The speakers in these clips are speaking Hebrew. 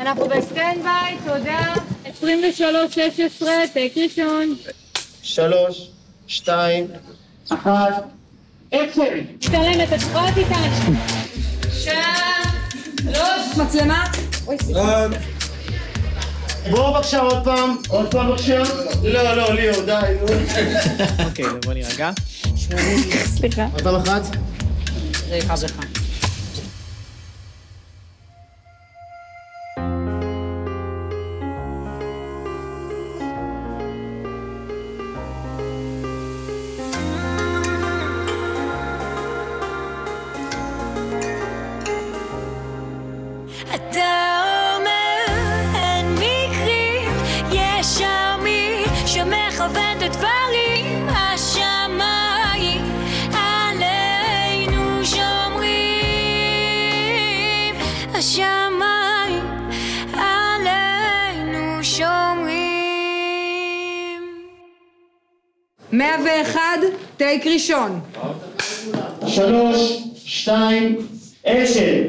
אנחנו ב standby, תודה. 23-16, טייק ראשון. שלוש, שתיים, אחת, אקשן. מצטלמת, את יכולה איתנו. שלוש. מצלמה. בואו בבקשה עוד פעם, עוד פעם בבקשה. לא, לא, ליאור, די, נו. אוקיי, בוא נירגע. סליחה. עוד פעם אחת. סליחה, סליחה. אתה 101, טייק ראשון. שלוש, שתיים, אקשן.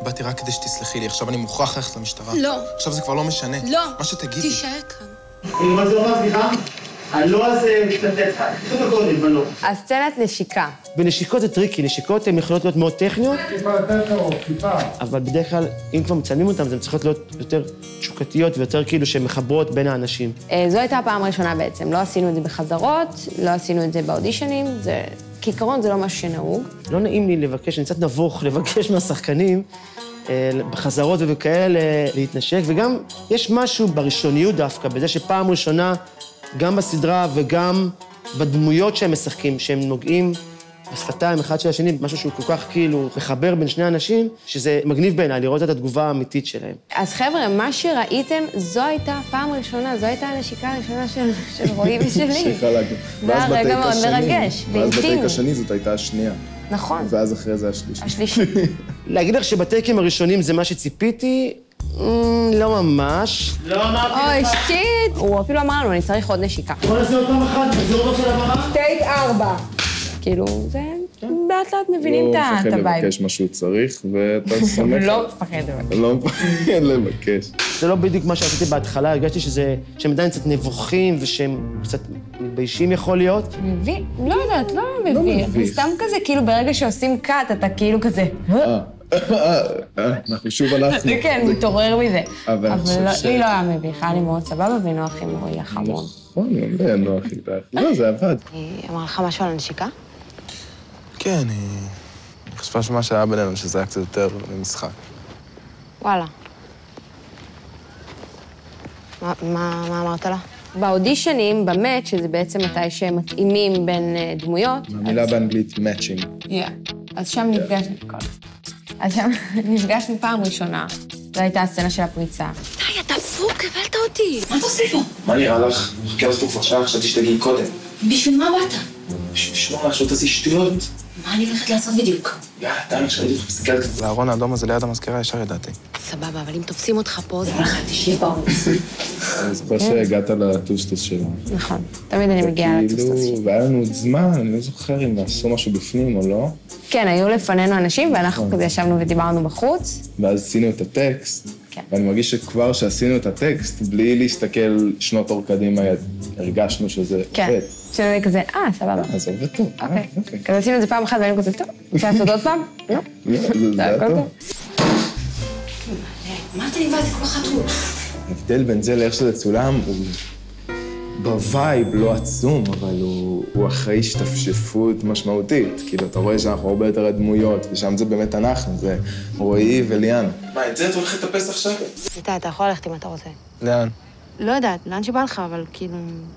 באתי רק כדי שתסלחי לי, עכשיו אני מוכרח ללכת למשטרה. לא. עכשיו זה כבר לא משנה. לא. מה שתגידי. תישאר כאן. מה זה אומר, סליחה? הלא הזה מתנתק את הקודם, בלא. הסצנת נשיקה. בנשיקות זה טריקי, נשיקות הן יכולות להיות מאוד טכניות. טיפה יותר קרוב, טיפה. אבל בדרך כלל, אם כבר מצלמים אותן, אז הן צריכות להיות יותר תשוקתיות ויותר כאילו שהן מחברות בין האנשים. אה, זו הייתה הפעם הראשונה בעצם. לא עשינו את זה בחזרות, לא עשינו את זה באודישנים, זה... כעיקרון זה לא משהו שנהוג. לא נעים לי לבקש, אני קצת נבוך לבקש מהשחקנים אה, בחזרות ובכאלה להתנשק, וגם יש משהו בראשוניות דווקא, בזה שפעם ראשונה, גם בסדרה וגם בדמויות שהם משחקים, שהם נוגעים בשפתיים אחד של השני, משהו שהוא כל כך כאילו מחבר בין שני אנשים, שזה מגניב בעיניי לראות את התגובה האמיתית שלהם. אז חבר'ה, מה שראיתם, זו הייתה פעם ראשונה, זו הייתה הנשיקה הראשונה של, של רועי ושלי. סליחה להגיד. זה היה ואז רגע מאוד מרגש ואז ואינטימי. בטייק השני זאת הייתה השנייה. נכון, ואז אחרי זה השלישי. השלישי. להגיד לך שבטייקים הראשונים זה מה שציפיתי? אממ, לא ממש. לא אמרתי אוי, shit! הוא אפילו אמר לנו, אני צריך עוד נשיקה. בוא נעשה עוד פעם אחת, תחזור של הבמה. טייק ארבע. כאילו, זה... לאט לאט מבינים לא את ה- את מפחד ה vibe. לבקש מה שהוא צריך, ואתה סומך. לא מפחד לבקש. לא מפחד לבקש. זה לא בדיוק מה שעשיתי בהתחלה, הרגשתי שזה, שהם עדיין קצת נבוכים ושהם קצת מתביישים יכול להיות. מביך? לא יודעת, לא מביך. זה מביך. סתם כזה, כאילו ברגע שעושים קאט, אתה כאילו כזה... אנחנו שוב הלכנו. כן, מתעורר מזה. אבל לא- לי לא היה מביך, היה לי מאוד סבבה ונוח עם רועי החמור. נכון, לא היה נוח איתך. לא, זה עבד. היא אמרה לך משהו על הנשיקה? כן, היא... היא חשבה שמה שהיה בינינו, שזה היה קצת יותר משחק. וואלה. מה, מה, מה אמרת לה? באודישנים, במאט, שזה בעצם מתי שהם מתאימים בין אה, דמויות, המילה באנגלית מאצ'ינג. Yeah. אז שם נפגשנו, אז שם נפגשנו פעם ראשונה. זו הייתה הסצנה של הפריצה. די, אתה דפוק, הבלת אותי. מה אתה עושה פה? מה נראה לך? מחכה לך פה כבר שעה, חשבתי שתגיעי קודם. בשביל מה באת? בשביל לשמור לך שלא תעשי שטויות. מה אני הולכת לעשות בדיוק? מסתכלת כזה. לארון האדום הזה ליד המזכירה ישר ידעתי. סבבה, אבל אם תופסים אותך פה, זה... תשב בערוץ. אני זוכר שהגעת לטוסטוס שלו. נכון. תמיד אני מגיעה לטוסטוס שלי. כאילו, והיה לנו עוד זמן, אני לא זוכר אם עשו משהו בפנים או לא, כן, היו לפנינו אנשים, ואנחנו כזה ישבנו ודיברנו בחוץ. ואז עשינו את הטקסט, כן. ואני מרגיש שכבר שעשינו את הטקסט, בלי להסתכל שנות אור קדימה, הרגשנו שזה כן. שזה כזה, אה, סבבה. אז זה עובד טוב. אה, אוקיי. אוקיי. כזה עשינו את זה פעם אחת, והיינו כזה, טוב, אפשר לעשות עוד פעם? לא. לא, זה- זה היה הכל טוב. טוב. מה אתה נבהל? זה כל כך חתול. ההבדל בין זה לאיך שזה צולם הוא ב vibe לא עצום, אבל הוא, הוא אחרי השתפשפות משמעותית. כאילו, אתה רואה שאנחנו הרבה יותר הדמויות, ושם זה באמת אנחנו, זה רועי וליאן. מה, את זה את הולכת לטפס עכשיו? איתי, אתה יכול ללכת אם אתה רוצה. לאן? לא יודעת, לאן שבא לך, אבל כאילו,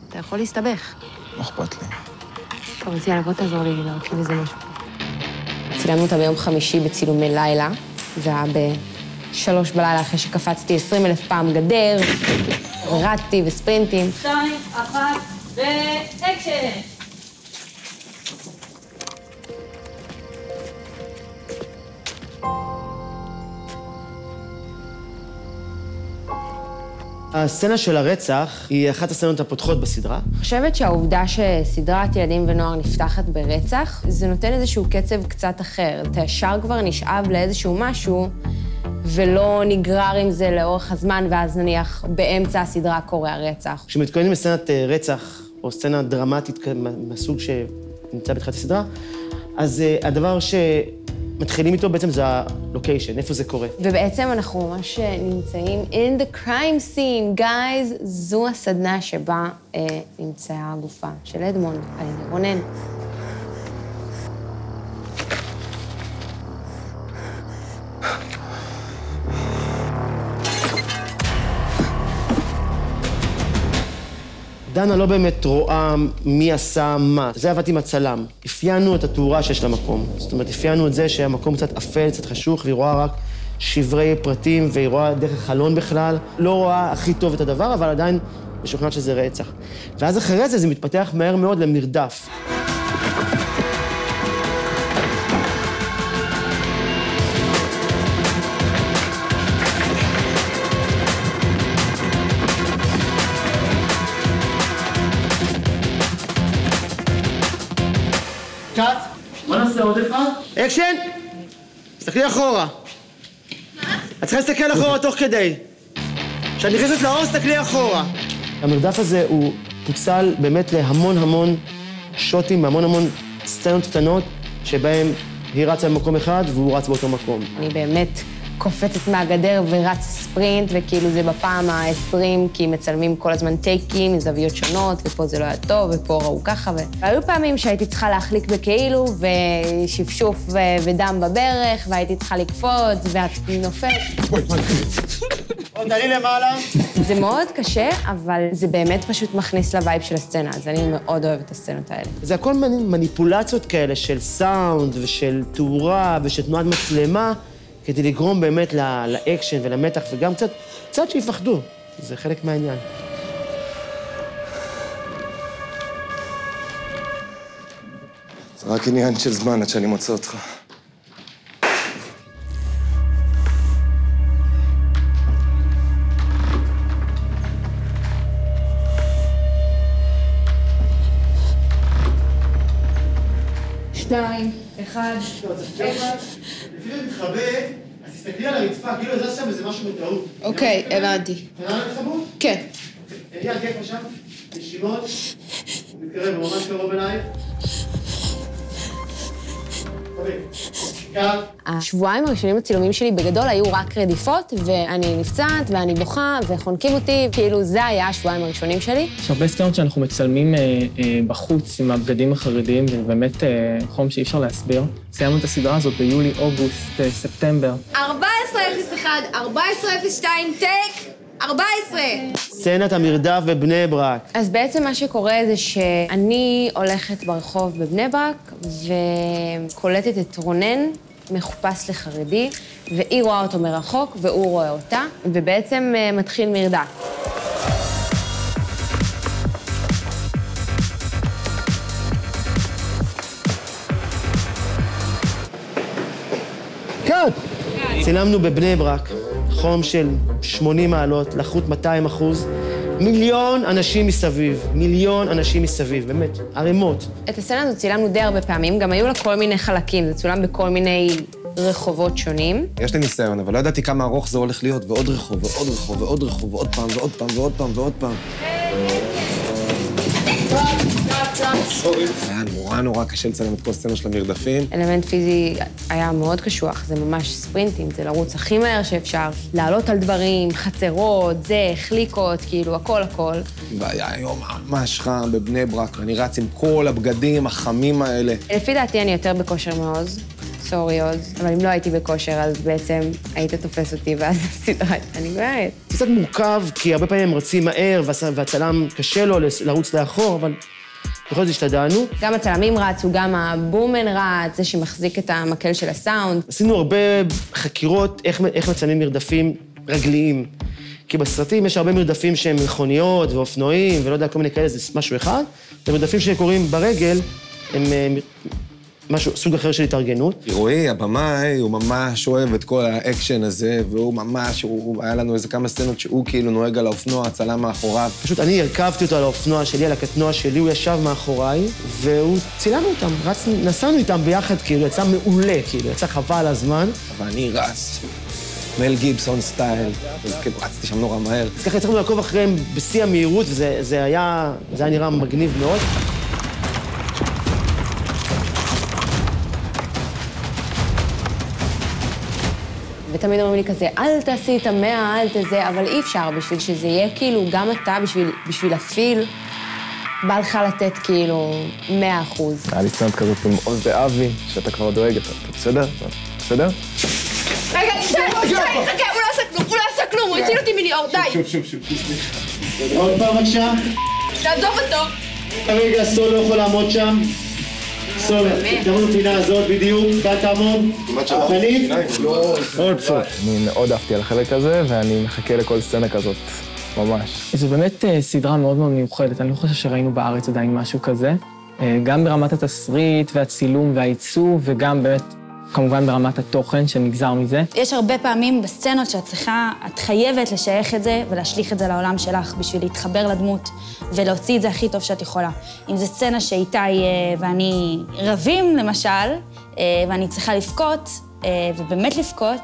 אתה יכול להסתבך. לא אכפת לי. טוב, אז יאללה, בוא תעזור לי להרכיב איזה משהו. צילמנו אותה ביום חמישי בצילומי לילה. זה היה בשלוש בלילה אחרי שקפצתי עשרים אלף פעם גדר, רצתי וספרינטים. שתיים, אחת, ואקשן! הסצנה של הרצח היא אחת הסצנות הפותחות בסדרה. אני חושבת שהעובדה שסדרת ילדים ונוער נפתחת ברצח, זה נותן איזשהו קצב קצת אחר. אתה ישר כבר נשאב לאיזשהו משהו ולא נגרר עם זה לאורך הזמן, ואז נניח באמצע הסדרה קורה הרצח. כשמתכוננים לסצנת אה, רצח, או סצנה דרמטית מהסוג שנמצא בתחילת הסדרה, אז אה, הדבר שמתחילים איתו בעצם זה הלוקיישן, איפה זה קורה. ובעצם אנחנו ממש אה, נמצאים in the crime scene, guys. זו הסדנה שבה אה, נמצאה הגופה של אדמונד על ידי רונן. דנה לא באמת רואה מי עשה מה. זה עבדתי עם הצלם. אפיינו את התאורה שיש למקום. זאת אומרת, אפיינו את זה שהמקום קצת אפל, קצת חשוך, והיא רואה רק שברי פרטים, והיא רואה דרך החלון בכלל. לא רואה הכי טוב את הדבר, אבל עדיין משוכנעת שזה רצח. ואז אחרי זה זה מתפתח מהר מאוד למרדף. אקשן! תסתכלי אחורה. את צריכה להסתכל אחורה תוך כדי. כשאת נכנסת לאור, תסתכלי אחורה. המרדף הזה הוא פוצל באמת להמון המון שוטים, המון המון סצנות קטנות, שבהם היא רצה במקום אחד והוא רץ באותו מקום. אני באמת קופצת מהגדר ורצה ספרינט, וכאילו זה בפעם ה-20, כי מצלמים כל הזמן טייקים מזוויות שונות, ופה זה לא היה טוב, ופה ראו ככה, ו... והיו פעמים שהייתי צריכה להחליק בכאילו, ושפשוף ו- ודם בברך, והייתי צריכה לקפוץ, ואת נופלת. בוא, תעלי למעלה. זה מאוד קשה, אבל זה באמת פשוט מכניס ל vibe של הסצנה, אז אני מאוד אוהבת את הסצנות האלה. זה הכל מני- מניפולציות כאלה של סאונד ושל תאורה ושל תנועת מצלמה, כדי לגרום באמת לאקשן ולמתח, וגם קצת, קצת שיפחדו. זה חלק מהעניין. זה רק עניין של זמן עד שאני מוצא אותך. שתיים, אחד, זה מתחבא, תסתכלי על הרצפה, כאילו זה שם איזה משהו בטעות. אוקיי, הבנתי. מוכנה להתחבאות? כן. אייל, כיף עכשיו? נשימות? מתקרב, ממש קרוב אלייך. קו. השבועיים הראשונים לצילומים שלי בגדול היו רק רדיפות, ואני נפצעת, ואני בוכה, וחונקים אותי, כאילו זה היה השבועיים הראשונים שלי. יש הרבה סצנות שאנחנו מצלמים אה, אה, בחוץ עם הבגדים החרדיים, זה באמת אה, חום שאי אפשר להסביר. סיימנו את הסדרה הזאת ביולי, אוגוסט, אה, ספטמבר. 1401, 1402, טייק, 14. סצנת המרדף בבני ברק. אז בעצם מה שקורה זה שאני הולכת ברחוב בבני ברק, וקולטת את רונן, מחופש לחרדי, והיא רואה אותו מרחוק, והוא רואה אותה, ובעצם אה, מתחיל מרדף. קאט! צילמנו בבני ברק, חום של 80 מעלות, לחות 200 אחוז, מיליון אנשים מסביב, מיליון אנשים מסביב, באמת, ערימות. את הסצנה הזאת צילמנו די הרבה פעמים, גם היו לה כל מיני חלקים, זה צולם בכל מיני רחובות שונים. יש לי ניסיון, אבל לא ידעתי כמה ארוך זה הולך להיות, ועוד רחוב, ועוד רחוב, ועוד רחוב, ועוד פעם, ועוד פעם, ועוד פעם, ועוד פעם. היה נורא נורא קשה לצלם את כל סצנה של המרדפים. אלמנט פיזי היה מאוד קשוח, זה ממש ספרינטים, זה לרוץ הכי מהר שאפשר, לעלות על דברים, חצרות, זה, חליקות, כאילו, הכל הכל. והיה יום ממש חם בבני ברק, ואני רץ עם כל הבגדים החמים האלה. לפי דעתי אני יותר בכושר מעוז, סורי עוז, אבל אם לא הייתי בכושר, אז בעצם היית תופס אותי ואז הסדרה הייתה נגמרת. זה קצת מורכב, כי הרבה פעמים הם רצים מהר, והצ- והצלם קשה לו לרוץ לאחור, אבל בכל זאת השתדלנו. גם הצלמים רצו, גם ה boom man רץ, זה שמחזיק את המקל של הסאונד. עשינו הרבה חקירות איך, איך מצלמים מרדפים רגליים. כי בסרטים יש הרבה מרדפים שהם מכוניות ואופנועים, ולא יודע, כל מיני כאלה, זה משהו אחד. ומרדפים שקורים ברגל, הם אה, משהו, סוג אחר של התארגנות. רועי, הבמאי, הוא ממש אוהב את כל האקשן הזה, והוא ממש, הוא, הוא- היה לנו איזה כמה סצנות שהוא כאילו נוהג על האופנוע, הצלם מאחוריו. פשוט אני הרכבתי אותו על האופנוע שלי, על הקטנוע שלי, הוא ישב מאחוריי, והוא, צילמנו אותם, רץ, נסענו איתם ביחד, כאילו, יצא מעולה, כאילו, יצא חבל על הזמן. ואני רץ מל גיבסון סטייל, אז כאילו רצתי שם נורא מהר. אז ככה הצלחנו לעקוב אחריהם בשיא המהירות, וזה זה היה, זה היה נראה מגניב מאוד. ותמיד אומרים לי כזה, אל תעשי את המאה, אל תזה, אבל אי אפשר, בשביל שזה יהיה כאילו, גם אתה, בשביל, בשביל הפיל, בא לך לתת כאילו 100 אחוז. היה לי סצנות כזאת עם עוז זהבי, שאתה כבר דואג, אתה בסדר? בסדר? רגע, שי, שי, חכה, הוא לא עשה כלום, הוא לא עשה כלום, הוא הציל אותי מליאור, די. שוב, שוב, שוב. עוד פעם בבקשה. תעזוב אותו. כרגע סול לא יכול לעמוד שם. סול, גם בפינה הזאת בדיוק, גל תעמוד. חניף. עוד פעם. אני מאוד אהבתי על החלק הזה, ואני מחכה לכל סצנה כזאת, ממש. זו באמת אה, סדרה מאוד מאוד מיוחדת, אני לא חושב שראינו בארץ עדיין משהו כזה. אה, גם ברמת התסריט והצילום והעיצוב, וגם באמת, כמובן ברמת התוכן שנגזר מזה. יש הרבה פעמים בסצנות שאת צריכה, את חייבת לשייך את זה ולהשליך את זה לעולם שלך בשביל להתחבר לדמות ולהוציא את זה הכי טוב שאת יכולה. אם זו סצנה שאיתי אה, ואני רבים, למשל, אה, ואני צריכה לבכות, אה, ובאמת לבכות,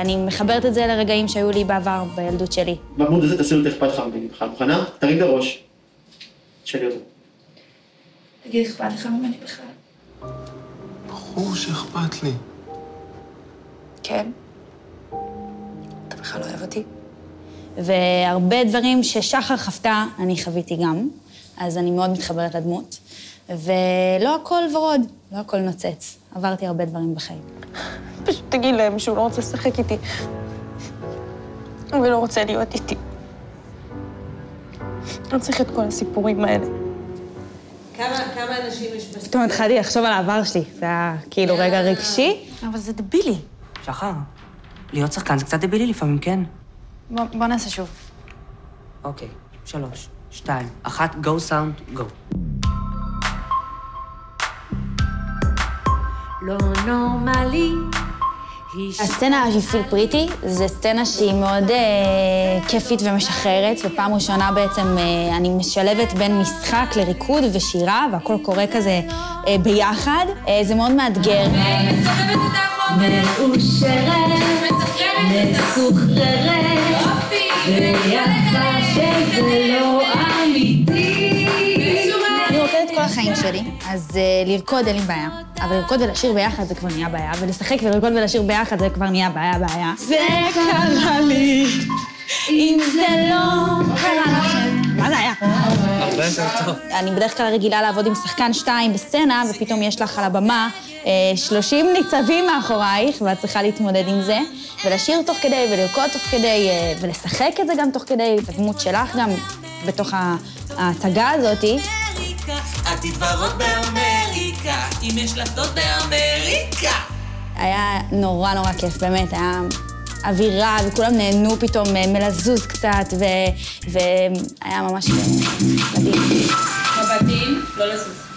אני מחברת את זה לרגעים שהיו לי בעבר, בילדות שלי. בעמוד הזה תעשי לו את אכפת לך ממני בכלל. מוכנה? תרים את הראש. תשאלי אותו. תגיד, אכפת לך ממני בכלל? ברור שאכפת לי. כן. אתה בכלל לא אוהב אותי? והרבה דברים ששחר חוותה, אני חוויתי גם, אז אני מאוד מתחברת לדמות. ולא הכל ורוד, לא הכל נוצץ. עברתי הרבה דברים בחיים. פשוט תגיד להם שהוא לא רוצה לשחק איתי. ולא רוצה להיות איתי. לא צריך את כל הסיפורים האלה. כמה, אנשים יש בסרט? פתאום התחלתי לחשוב על העבר שלי, זה היה כאילו רגע רגשי. אבל זה דבילי. שחר, להיות שחקן זה קצת דבילי לפעמים, כן? בוא, בוא נעשה שוב. אוקיי, שלוש, שתיים, אחת, גו סאונד, גו. לא נורמלי. הסצנה Feel Pretty זה סצנה שהיא מאוד אה, כיפית ומשחררת, ופעם ראשונה בעצם אה, אני משלבת בין משחק לריקוד ושירה, והכל קורה כזה אה, ביחד. אה, זה מאוד מאתגר. מאושרת, מסוחררת, ויפה שזה לא החיים שלי, אז uh, לרקוד אין לי בעיה. אבל לרקוד ולשיר ביחד זה כבר נהיה בעיה, ולשחק ולרקוד ולשיר ביחד זה כבר נהיה בעיה, בעיה. זה קרה לי, אם זה לא קרה לכם. מה זה היה? הרבה יותר טוב. אני בדרך כלל רגילה לעבוד עם שחקן שתיים בסצנה, ופתאום יש לך על הבמה אה, 30 ניצבים מאחורייך, ואת צריכה להתמודד עם זה, ולשיר תוך כדי, ולרקוד תוך כדי, אה, ולשחק את זה גם תוך כדי, את הדמות שלך גם בתוך ה- ההצגה הזאתי. התתברות באמריקה, אם יש לשדות באמריקה. היה נורא נורא כיף, באמת, היה אווירה, וכולם נהנו פתאום אה, מלזוז קצת, ו- והיה ממש מדהים. מבטים, לא לזוז.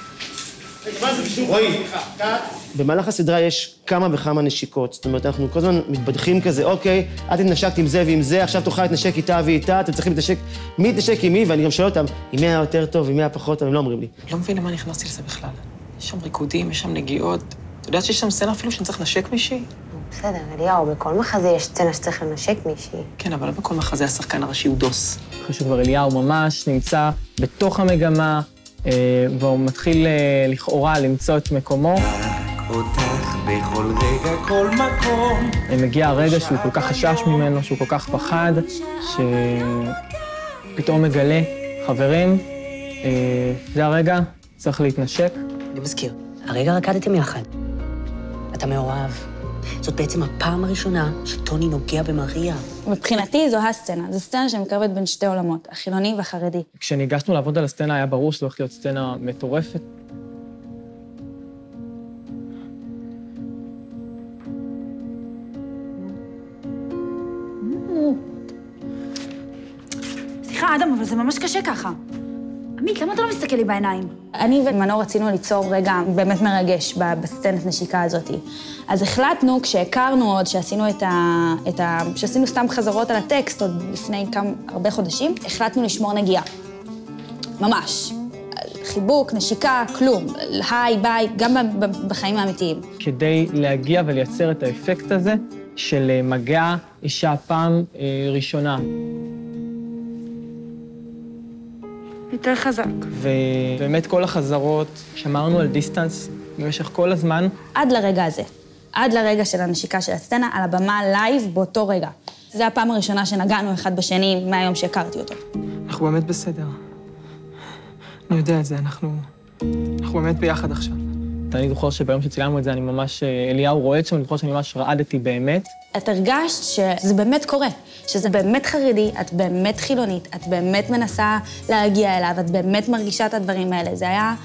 רועי, במהלך הסדרה יש כמה וכמה נשיקות. זאת אומרת, אנחנו כל הזמן מתבדחים כזה, אוקיי, את התנשקת עם זה ועם זה, עכשיו תוכל להתנשק איתה ואיתה, אתם צריכים להתנשק, מי יתנשק עם מי, ואני גם שואל אותם, עם מי היה יותר טוב, עם מי היה פחות טוב, הם לא אומרים לי. לא מבין למה נכנסתי לזה בכלל. יש שם ריקודים, יש שם נגיעות. את יודעת שיש שם סצנה אפילו שאני צריך לנשק מישהי? בסדר, אליהו, בכל מחזה יש סצנה שצריך לנשק מישהי. כן, אבל לא בכל מחזה השחקן הראשי הוא דוס. אחרי שכבר אליהו ממש נמצא בתוך המגמה, והוא מתחיל אה, לכאורה למצוא את מקומו. אותך בכל רגע, כל מקום. מגיע הרגע שהוא כל כך חשש ממנו, שהוא כל כך פחד, שפתאום מגלה, חברים, אה, זה הרגע, צריך להתנשק. אני מזכיר, הרגע רקדתם יחד. אתה מאוהב. זאת בעצם הפעם הראשונה שטוני נוגע במריה. מבחינתי זו הסצנה, זו סצנה שמקרבת בין שתי עולמות, החילוני והחרדי. כשניגשנו לעבוד על הסצנה, היה ברור שזו הולכת להיות סצנה מטורפת. סליחה, אדם, אבל זה ממש קשה ככה. עמית, למה אתה לא מסתכל לי בעיניים? אני ומנור רצינו ליצור רגע באמת מרגש בסצנת נשיקה הזאת. אז החלטנו, כשהכרנו עוד, שעשינו את ה... את ה... שעשינו סתם חזרות על הטקסט עוד לפני כמה, הרבה חודשים, החלטנו לשמור נגיעה. ממש. חיבוק, נשיקה, כלום. היי, ביי, גם בחיים האמיתיים. כדי להגיע ולייצר את האפקט הזה, של אה, מגע אישה פעם אה, ראשונה. יותר חזק. ובאמת כל החזרות, שמרנו על דיסטנס במשך כל הזמן. עד לרגע הזה. עד לרגע של הנשיקה של הסצנה, על הבמה לייב באותו רגע. זו הפעם הראשונה שנגענו אחד בשני מהיום שהכרתי אותו. אנחנו באמת בסדר. אני יודע את זה, אנחנו... אנחנו באמת ביחד עכשיו. אני זוכר שביום שצילמנו את זה, אני ממש... אה, אליהו רועד שם, אני זוכר שאני ממש רעדתי באמת. את הרגשת שזה באמת קורה, שזה באמת חרדי, את באמת חילונית, את באמת מנסה להגיע אליו, את באמת מרגישה את הדברים האלה. זה היה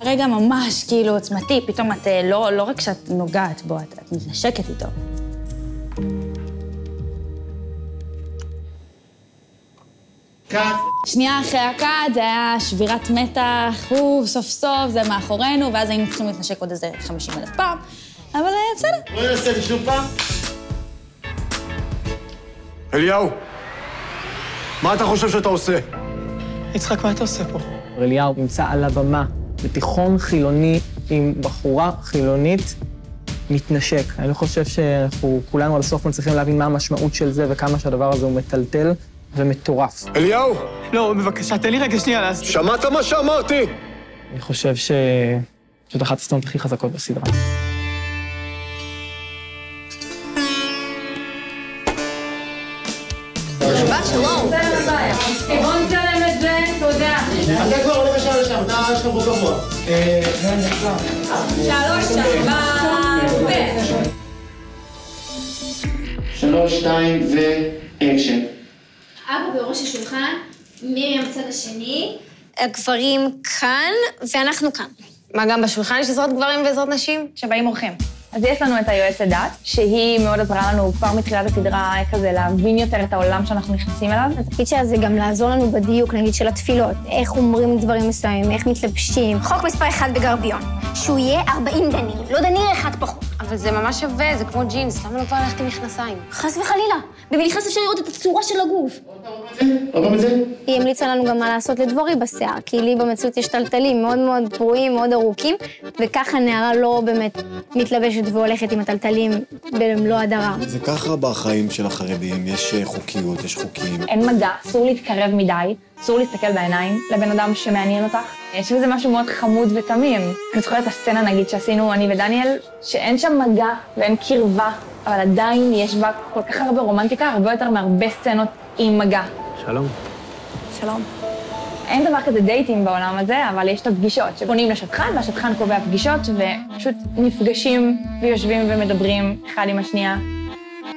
רגע ממש כאילו עוצמתי, פתאום את אה, לא, לא רק שאת נוגעת בו, את, את מתנשקת איתו. שנייה אחרי הקאט, זה היה שבירת מתח, הוא סוף סוף, זה מאחורינו, ואז היינו צריכים להתנשק עוד איזה 50 אלף פעם, אבל אה, בסדר. בואי נעשה לי שוב פעם. אליהו, מה אתה חושב שאתה עושה? יצחק, מה אתה עושה פה? אליהו נמצא על הבמה בתיכון חילוני עם בחורה חילונית מתנשק. אני חושב שאנחנו כולנו על הסוף מצליחים להבין מה המשמעות של זה וכמה שהדבר הזה הוא מטלטל ומטורף. אליהו! לא, בבקשה, תן לי רגע שנייה להסביר. שמעת מה שאמרתי? אני חושב ש... זאת אחת הסצנות הכי חזקות בסדרה. זה. אתה כבר עולה בשעה לשם, אתה יש לך פה גבוה. שלוש, ארבע, ו... שלוש, שתיים, ואקשן. אבא בראש השולחן, מרים בצד השני, הגברים כאן, ואנחנו כאן. מה, גם בשולחן יש עזרות גברים ועזרות נשים? שבאים אורחים. אז יש לנו את היועצת דת, שהיא מאוד עזרה לנו כבר מתחילת הסדרה כזה להבין יותר את העולם שאנחנו נכנסים אליו. התפקיד שלה זה גם לעזור לנו בדיוק, נגיד, של התפילות, איך אומרים דברים מסוימים, איך מתלבשים. חוק מספר אחד בגרביון, שהוא יהיה 40 דניר, לא דניר אחד פחות. אבל זה ממש שווה, זה כמו ג'ינס, למה לא כבר ללכת עם מכנסיים? חס וחלילה, במכנס אפשר לראות את הצורה של הגוף. היא המליצה לנו גם מה לעשות לדבורי בשיער, כי לי במציאות יש טלטלים מאוד מאוד פרועים, מאוד ארוכים, וככה נערה לא באמת מתלבשת והולכת עם הטלטלים במלוא הדרה. זה ככה בחיים של החרדים, יש אה, חוקיות, יש חוקים. אין מגע, אסור להתקרב מדי, אסור להסתכל בעיניים לבן אדם שמעניין אותך. יש בזה משהו מאוד חמוד ותמים. אני זוכרת את הסצנה, נגיד, שעשינו אני ודניאל, שאין שם מגע ואין קרבה, אבל עדיין יש בה כל כך הרבה רומנטיקה, הרבה יותר מהרבה סצנות עם מגע. שלום. שלום. אין דבר כזה דייטים בעולם הזה, אבל יש את הפגישות, שפונים לשטחן, והשטחן קובע פגישות, ופשוט נפגשים ויושבים ומדברים אחד עם השנייה.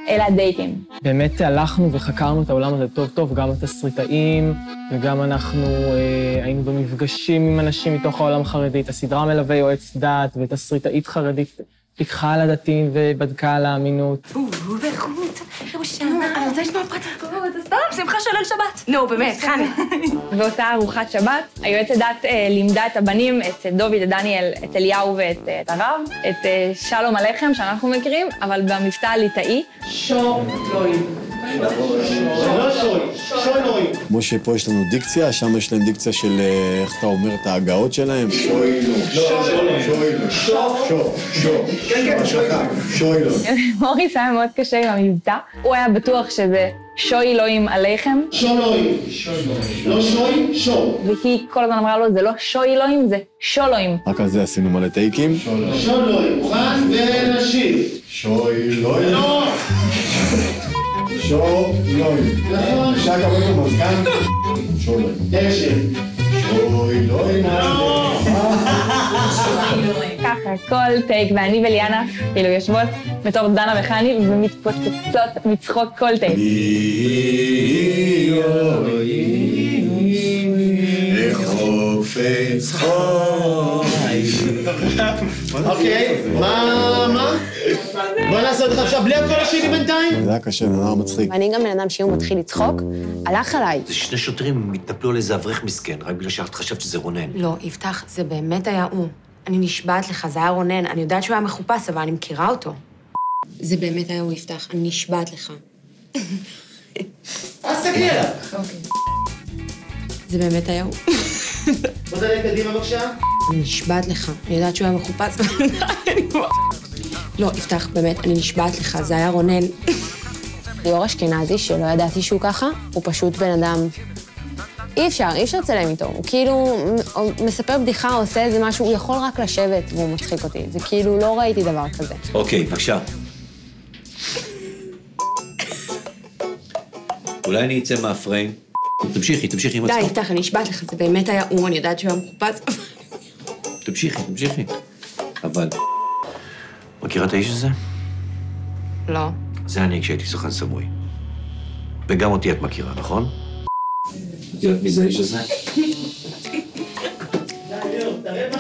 אלה הדייטים. באמת הלכנו וחקרנו את העולם הזה טוב טוב, גם התסריטאים, וגם אנחנו אה, היינו במפגשים עם אנשים מתוך העולם החרדי. את הסדרה מלווה יועץ דת, ותסריטאית חרדית פיקחה על הדתיים ובדקה על האמינות. בחוץ, ירושלים. אני רוצה לשמוע פרטים. סתם, שמחה של ליל שבת. נו, באמת, חני. באותה ארוחת שבת, היועצת דת אה, לימדה את הבנים, את דוד, את דניאל, את אליהו ואת אה, הרב, את אה, שלום עליכם, שאנחנו מכירים, אבל במבטא הליטאי. שור אלוהים. כמו שפה יש לנו דיקציה, שם יש להם דיקציה של, אה, איך אתה אומר, את ההגאות שלהם. מוריס היה מאוד קשה עם המבטא, הוא היה בטוח שזה שוי אלוהים עליכם. שוי אלוהים. לא שוי, שו. והיא כל הזמן אמרה לו, זה לא שוי אלוהים, זה שולוים. רק על זה עשינו מלא טייקים. שוי אלוהים. מוכן ונשיב. שוי אלוהים. שוי אלוהים. נכון. אפשר לקבל את המזגן? שוי אלוהים. אקשן. שוי אלוהים. ככה, כל טייק, ואני וליאנה, כאילו, יושבות בתור דנה וחני ומתפוצצות מצחוק כל טייק. אוקיי, מה, מה? בוא נעשה אותך עכשיו בלי הקול השני בינתיים? זה היה קשה, זה היה מצחיק. ואני גם בן אדם שאם הוא מתחיל לצחוק, הלך עליי. זה שני שוטרים התנפלו על איזה אברך מסכן, רק בגלל שאת חשבת שזה רונן. לא, יפתח, זה באמת היה הוא. אני נשבעת לך, זה היה רונן. אני יודעת שהוא היה מחופש, אבל אני מכירה אותו. זה באמת היה הוא, יפתח, אני נשבעת לך. אז תסתכלי עליו. זה באמת היה הוא. בוא תעלה קדימה בבקשה. אני נשבעת לך, אני יודעת שהוא היה מחופש, אבל אני כבר... לא, יפתח, באמת, אני נשבעת לך, זה היה רונן. ליאור אשכנזי, שלא ידעתי שהוא ככה, הוא פשוט בן אדם... אי אפשר, אי אפשר לצלם איתו. הוא כאילו מספר בדיחה, עושה איזה משהו, הוא יכול רק לשבת והוא מצחיק אותי. זה כאילו, לא ראיתי דבר כזה. אוקיי, בבקשה. אולי אני אצא מהפריים? תמשיכי, תמשיכי עם די, עצמך. יפתח, אני נשבעת לך, זה באמת היה הוא, אני יודעת שהוא היה מחופש. תמשיכי, תמשיכי. אבל... מכירה את האיש הזה? לא. זה אני כשהייתי סוכן סמוי. וגם אותי את מכירה, נכון? את יודעת מי זה האיש הזה?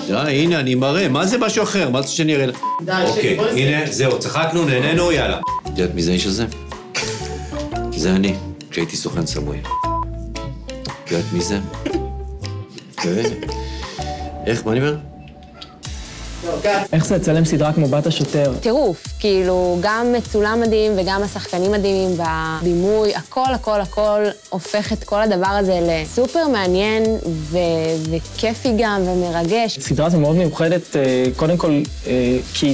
די, הנה, אני מראה. מה זה משהו אחר? מה זה שאני אראה לך? די, אוקיי. הנה, זהו, צחקנו, נהנינו, יאללה. את יודעת מי זה האיש הזה? זה אני, כשהייתי סוכן סמוי. את יודעת מי זה? איך, מה אני אומר? איך זה לצלם סדרה כמו בת השוטר? טירוף, כאילו, גם מצולם מדהים וגם השחקנים מדהימים והבימוי, הכל, הכל, הכל הופך את כל הדבר הזה לסופר מעניין ו- וכיפי גם ומרגש. הסדרה הזו מאוד מיוחדת, אה, קודם כל אה, כי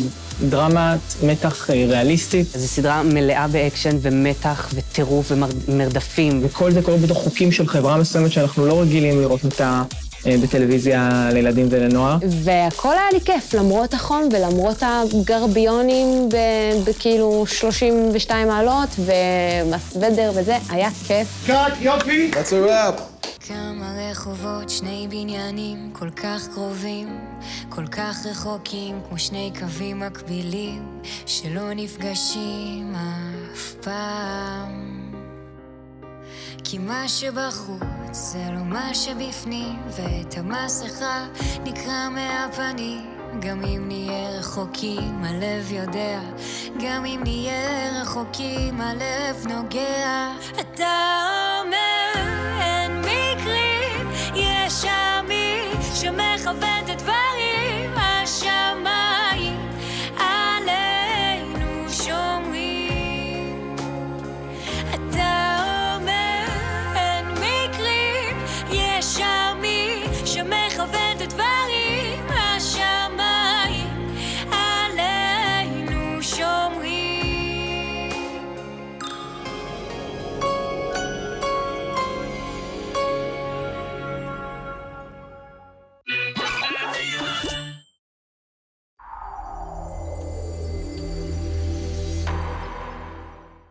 דרמת מתח אה, ריאליסטית. זו סדרה מלאה באקשן ומתח וטירוף ומרדפים. וכל זה קורה בתוך חוקים של חברה מסוימת שאנחנו לא רגילים לראות אותה בטלוויזיה לילדים ולנוער. והכל היה לי כיף, למרות החום ולמרות הגרביונים בכאילו 32 מעלות והסוודר וזה, היה כיף. Cut, יופי! That's a wrap. כמה רחובות, שני בניינים, כל כך קרובים, כל כך רחוקים, כמו שני קווים מקבילים, שלא נפגשים אף פעם. כי מה שבחוץ זה לא מה שבפנים, ואת המסכה נקרע מהפנים. גם אם נהיה רחוקים, הלב יודע, גם אם נהיה רחוקים, הלב נוגע. אתה